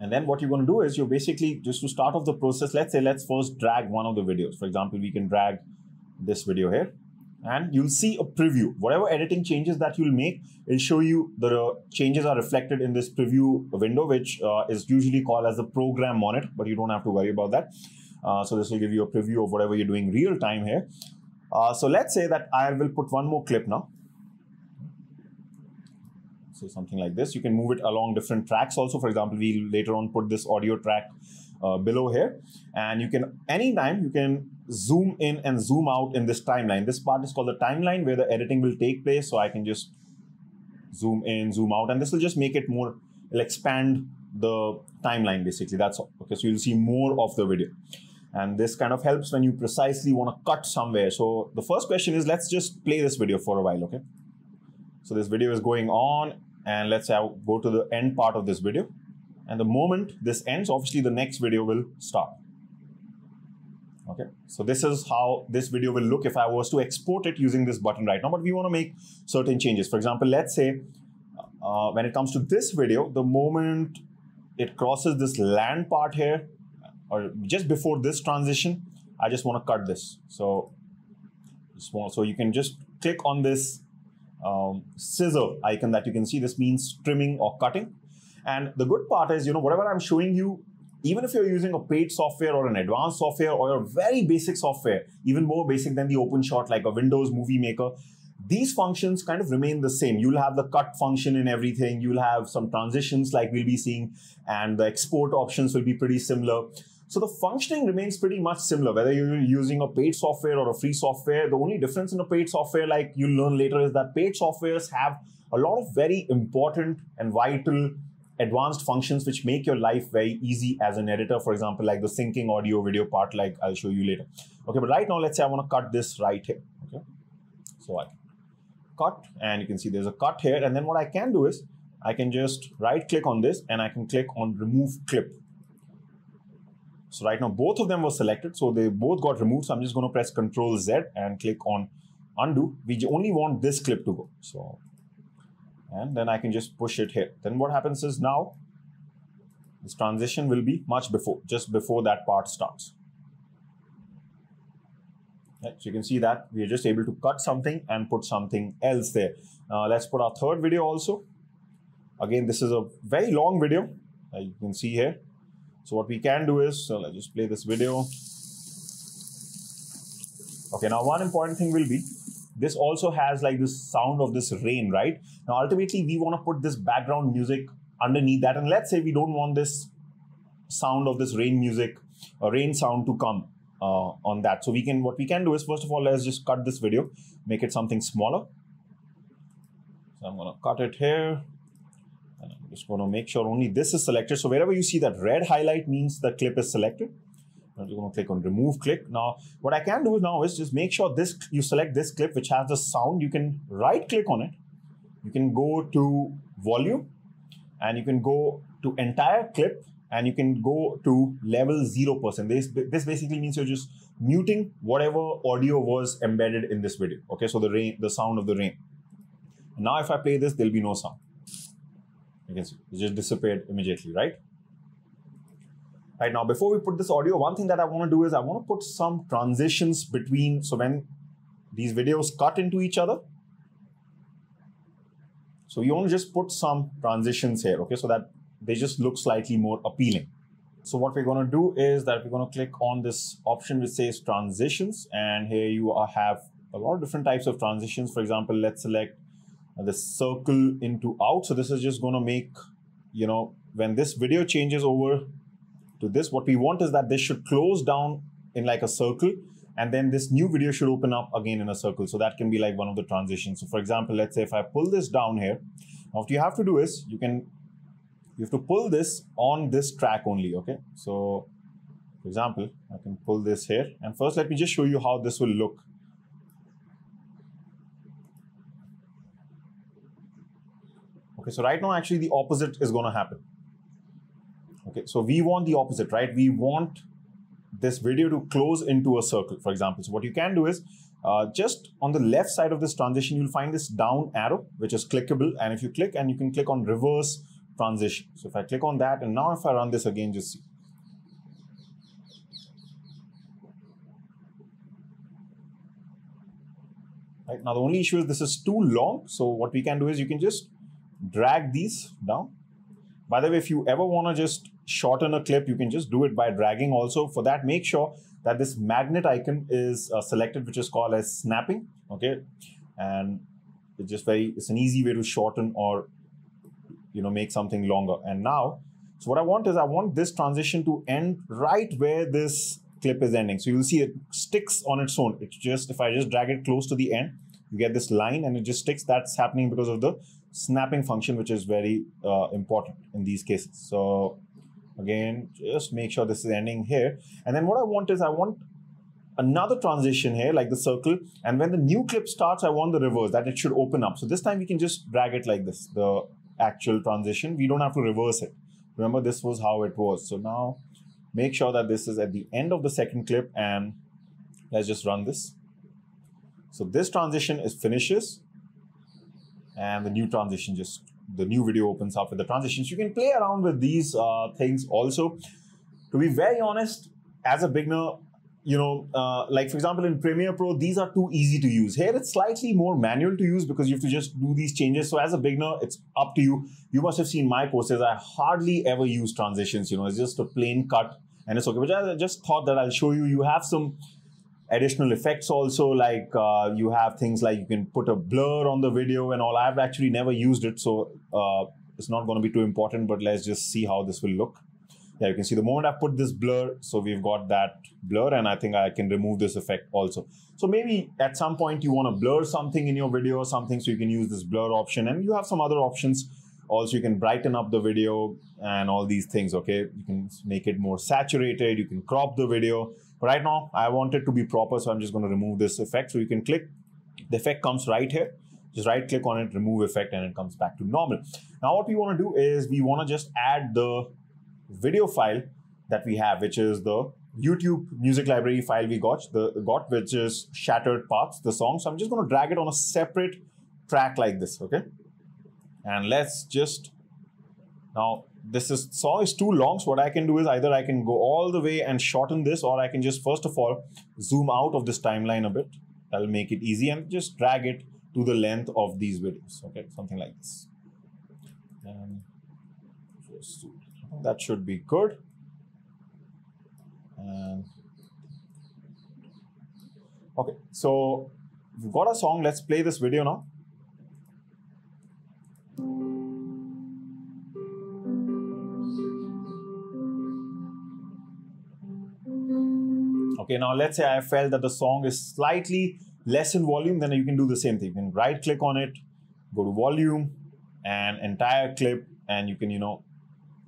And then what you're going to do is you're basically just to start off the process. Let's say, let's first drag one of the videos. For example, we can drag this video here and you'll see a preview. Whatever editing changes that you'll make, it'll show you the changes are reflected in this preview window, which uh, is usually called as the program monitor, but you don't have to worry about that. Uh, so this will give you a preview of whatever you're doing real time here. Uh, so let's say that I will put one more clip now. So something like this. You can move it along different tracks also. For example, we'll later on put this audio track uh, below here. And you can, anytime you can zoom in and zoom out in this timeline. This part is called the timeline where the editing will take place. So I can just zoom in, zoom out, and this will just make it more, it'll expand the timeline basically. That's all. Okay, so you'll see more of the video. And this kind of helps when you precisely want to cut somewhere. So the first question is let's just play this video for a while, okay? So this video is going on, and let's say I go to the end part of this video. And the moment this ends, obviously the next video will start. Okay, so this is how this video will look if I was to export it using this button right now, but we want to make certain changes. For example, let's say uh, when it comes to this video, the moment it crosses this land part here, or just before this transition, I just want to cut this. So, so you can just click on this um, scissor icon that you can see. This means trimming or cutting. And the good part is, you know, whatever I'm showing you even if you're using a paid software or an advanced software or a very basic software, even more basic than the OpenShot like a Windows Movie Maker, these functions kind of remain the same. You'll have the cut function in everything. You'll have some transitions like we'll be seeing, and the export options will be pretty similar. So the functioning remains pretty much similar, whether you're using a paid software or a free software. The only difference in a paid software, like you'll learn later, is that paid softwares have a lot of very important and vital advanced functions which make your life very easy as an editor, for example, like the syncing audio video part, like I'll show you later. Okay, but right now, let's say I want to cut this right here. Okay, so I cut and you can see there's a cut here. And then what I can do is I can just right click on this and I can click on remove clip. So right now, both of them were selected. So they both got removed. So I'm just going to press Control Z and click on undo. We only want this clip to go. So and then I can just push it here. Then what happens is now this transition will be much before, just before that part starts. So you can see that we are just able to cut something and put something else there. Uh, let's put our third video also. Again, this is a very long video, you can see here. So what we can do is, so let's just play this video. Okay, now one important thing will be, this also has like this sound of this rain, right? Now, ultimately, we want to put this background music underneath that. And let's say we don't want this sound of this rain music or rain sound to come uh, on that. So we can, what we can do is, first of all, let's just cut this video, make it something smaller. So I'm to cut it here. And I'm just to make sure only this is selected. So wherever you see that red highlight means the clip is selected. I'm just to click on remove clip. Now, what I can do now is just make sure this you select this clip which has the sound. You can right click on it. You can go to volume and you can go to entire clip and you can go to level 0%. This, this basically means you're just muting whatever audio was embedded in this video. Okay, so the rain, the sound of the rain. Now if I play this, there'll be no sound. You can see it just disappeared immediately, right? Right now, before we put this audio, one thing that I want to do is I want to put some transitions between, so when these videos cut into each other, so you want to just put some transitions here, okay, so that they just look slightly more appealing. So what we're going to do is that we're going to click on this option which says transitions, and here you have a lot of different types of transitions. For example, let's select the circle into out. So this is just going to make, you know, when this video changes over to this, what we want is that this should close down in like a circle and then this new video should open up again in a circle. So that can be like one of the transitions. So for example, let's say if I pull this down here, now what you have to do is you can, you have to pull this on this track only, okay? So for example, I can pull this here and first let me just show you how this will look. Okay, so right now actually the opposite is going to happen. Okay, so we want the opposite, right? We want this video to close into a circle, for example. So what you can do is uh, just on the left side of this transition, you'll find this down arrow, which is clickable. And if you click and you can click on reverse transition. So if I click on that, and now if I run this again, just see. Right now, the only issue is this is too long. So what we can do is you can just drag these down. By the way, if you ever want to just shorten a clip, you can just do it by dragging also. For that, make sure that this magnet icon is uh, selected, which is called as snapping. Okay. And it's just very, it's an easy way to shorten or, you know, make something longer. And now, so what I want is I want this transition to end right where this clip is ending. So you'll see it sticks on its own. It's just, if I just drag it close to the end, you get this line and it just sticks. That's happening because of the snapping function, which is very uh, important in these cases. So again, just make sure this is ending here. And then what I want is I want another transition here, like the circle. And when the new clip starts, I want the reverse, that it should open up. So this time we can just drag it like this, the actual transition. We don't have to reverse it. Remember, this was how it was. So now make sure that this is at the end of the second clip and let's just run this. So this transition is finishes and the new transition just the new video opens up with the transitions. You can play around with these uh, things also. To be very honest, as a beginner, you know, uh, like for example in Premiere Pro, these are too easy to use. Here it's slightly more manual to use because you have to just do these changes. So as a beginner, it's up to you. You must have seen my courses. I hardly ever use transitions. You know, it's just a plain cut and it's okay. But I just thought that I'll show you. You have some additional effects also like uh, you have things like you can put a blur on the video and all i've actually never used it so uh, it's not going to be too important but let's just see how this will look yeah you can see the moment i put this blur so we've got that blur and i think i can remove this effect also so maybe at some point you want to blur something in your video or something so you can use this blur option and you have some other options also you can brighten up the video and all these things okay you can make it more saturated you can crop the video but right now, I want it to be proper, so I'm just going to remove this effect. So you can click, the effect comes right here. Just right click on it, remove effect, and it comes back to normal. Now what we want to do is we want to just add the video file that we have, which is the YouTube music library file we got, the got which is shattered parts, the song. So I'm just going to drag it on a separate track like this, okay? And let's just now this is song is too long. So what I can do is either I can go all the way and shorten this, or I can just first of all zoom out of this timeline a bit. That'll make it easy and just drag it to the length of these videos. Okay, something like this. And just that should be good. And okay, so we've got a song. Let's play this video now. Okay, now let's say I felt that the song is slightly less in volume, then you can do the same thing. You can right click on it, go to volume and entire clip, and you can, you know,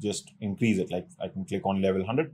just increase it. Like I can click on level 100%.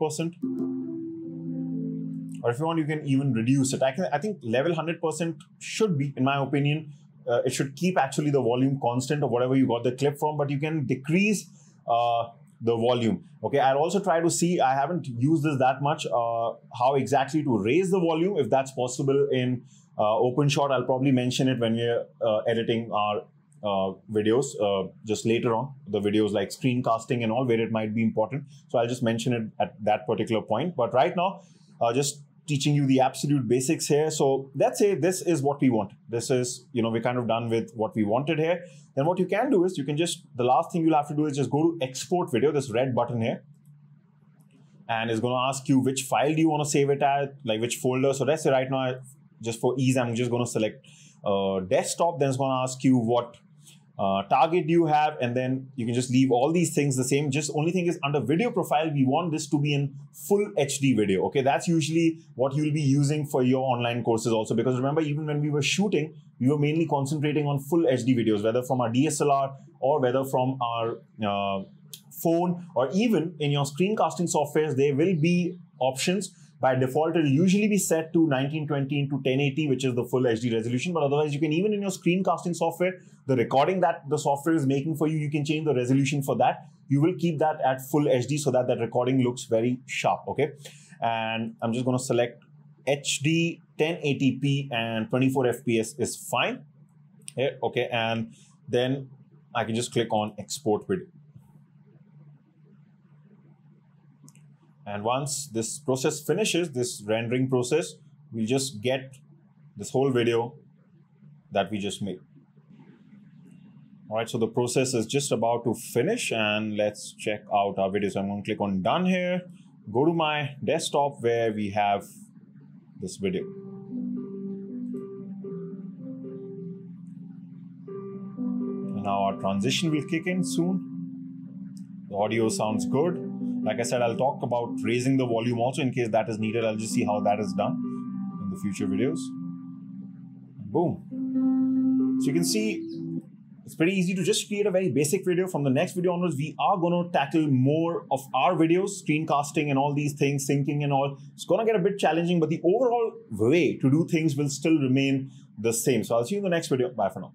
Or if you want, you can even reduce it. I, can, I think level 100% should be, in my opinion, uh, it should keep actually the volume constant of whatever you got the clip from, but you can decrease uh, the volume. Okay, I'll also try to see, I haven't used this that much, uh, how exactly to raise the volume, if that's possible in uh, OpenShot. I'll probably mention it when we're uh, editing our uh, videos uh, just later on, the videos like screencasting and all, where it might be important. So I'll just mention it at that particular point. But right now, uh, just teaching you the absolute basics here. So let's say this is what we want. This is, you know, we're kind of done with what we wanted here. Then what you can do is you can just, the last thing you'll have to do is just go to export video, this red button here. And it's going to ask you which file do you want to save it at, like which folder. So let's say right now, just for ease, I'm just going to select uh, desktop. Then it's going to ask you what uh, target you have and then you can just leave all these things the same. Just only thing is under video profile we want this to be in full hd video okay? That's usually what you'll be using for your online courses also because remember even when we were shooting we were mainly concentrating on full hd videos whether from our dslr or whether from our uh, phone or even in your screencasting softwares there will be options by default, it'll usually be set to 1920 into 1080, which is the full HD resolution. But otherwise, you can even in your screencasting software, the recording that the software is making for you, you can change the resolution for that. You will keep that at full HD so that that recording looks very sharp. Okay. And I'm just going to select HD 1080p and 24 FPS is fine. Here, okay. And then I can just click on export video. And once this process finishes, this rendering process, we'll just get this whole video that we just made. All right, so the process is just about to finish and let's check out our video. So I'm going to click on done here, go to my desktop where we have this video. And now our transition will kick in soon. The audio sounds good. Like I said, I'll talk about raising the volume also in case that is needed. I'll just see how that is done in the future videos. Boom. So you can see it's pretty easy to just create a very basic video. From the next video onwards, we are going to tackle more of our videos, screencasting and all these things, syncing and all. It's going to get a bit challenging, but the overall way to do things will still remain the same. So I'll see you in the next video. Bye for now.